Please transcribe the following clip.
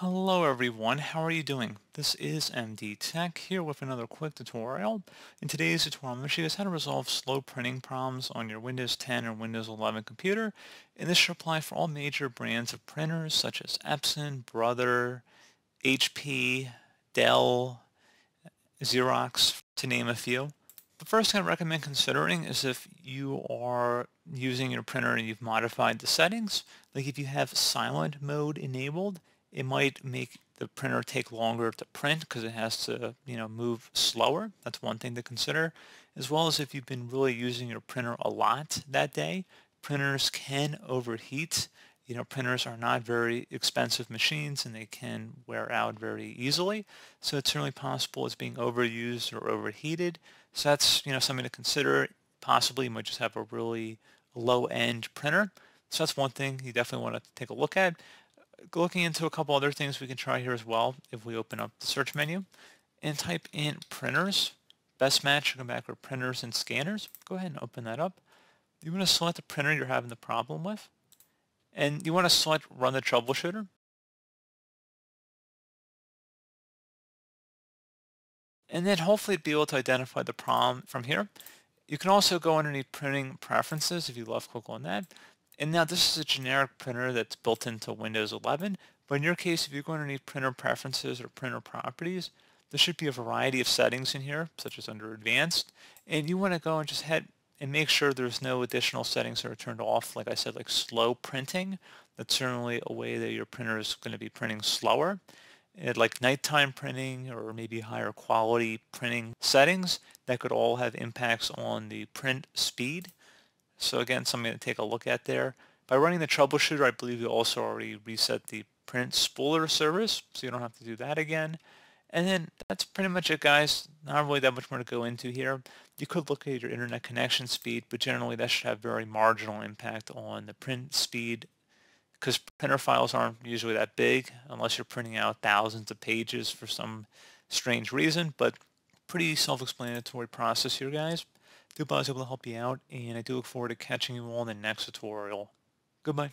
Hello everyone, how are you doing? This is MD Tech here with another quick tutorial. In today's tutorial, I'm going to show you how to resolve slow printing problems on your Windows 10 or Windows 11 computer. And this should apply for all major brands of printers such as Epson, Brother, HP, Dell, Xerox, to name a few. The first thing I recommend considering is if you are using your printer and you've modified the settings, like if you have silent mode enabled, it might make the printer take longer to print because it has to, you know, move slower. That's one thing to consider. As well as if you've been really using your printer a lot that day, printers can overheat. You know, printers are not very expensive machines and they can wear out very easily. So it's certainly possible it's being overused or overheated. So that's, you know, something to consider. Possibly you might just have a really low-end printer. So that's one thing you definitely want to take a look at looking into a couple other things we can try here as well if we open up the search menu and type in printers. Best match, come back with printers and scanners. Go ahead and open that up. You want to select the printer you're having the problem with. And you want to select run the troubleshooter. And then hopefully be able to identify the problem from here. You can also go underneath printing preferences if you left click on that and now this is a generic printer that's built into Windows 11, but in your case, if you're going to need printer preferences or printer properties, there should be a variety of settings in here, such as under advanced, and you want to go and just head and make sure there's no additional settings that are turned off, like I said, like slow printing. That's certainly a way that your printer is going to be printing slower. And like nighttime printing or maybe higher quality printing settings that could all have impacts on the print speed. So again, something to take a look at there. By running the troubleshooter, I believe you also already reset the print spooler service, so you don't have to do that again. And then that's pretty much it, guys. Not really that much more to go into here. You could look at your internet connection speed, but generally that should have very marginal impact on the print speed because printer files aren't usually that big unless you're printing out thousands of pages for some strange reason, but pretty self-explanatory process here, guys. I hope I was able to help you out, and I do look forward to catching you all in the next tutorial. Goodbye.